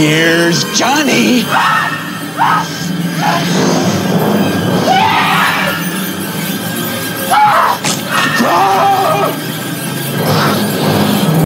Here's Johnny.